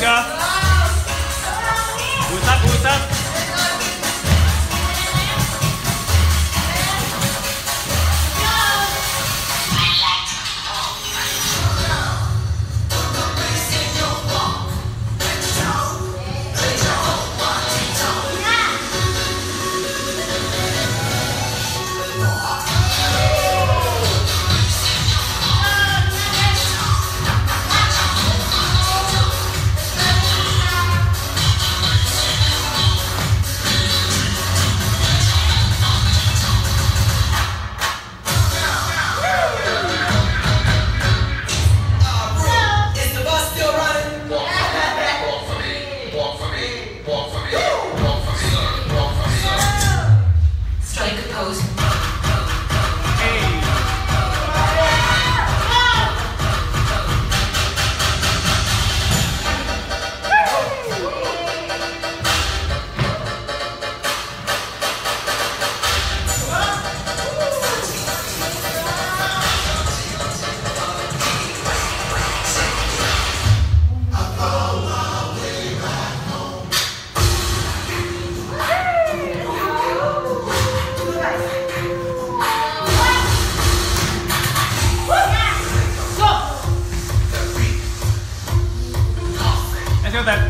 감사합니다. 울산 울산 that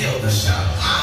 Kill the shot.